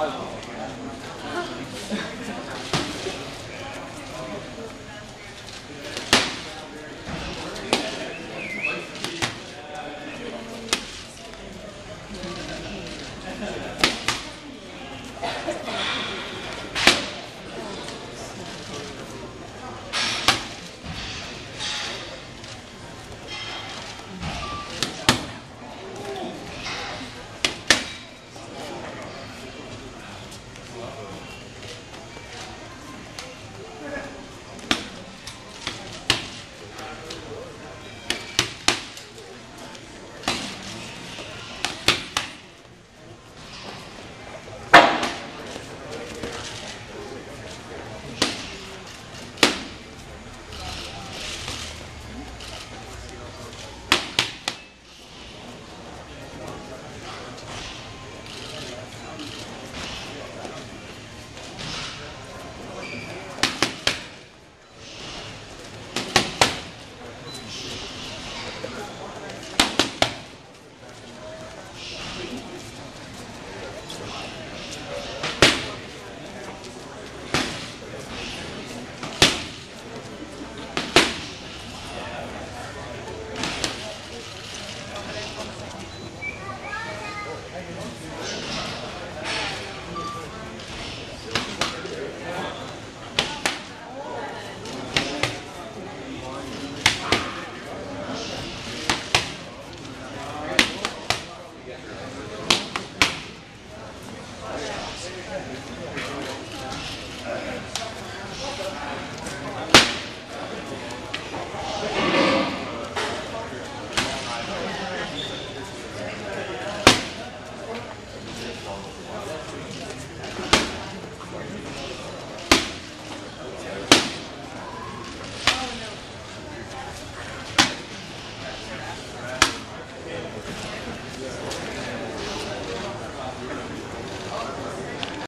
아이고.